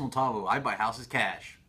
personal Tavo. I buy houses cash.